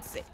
Sick.